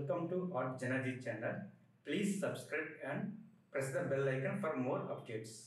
Welcome to Art JanaG channel. Please subscribe and press the bell icon for more updates.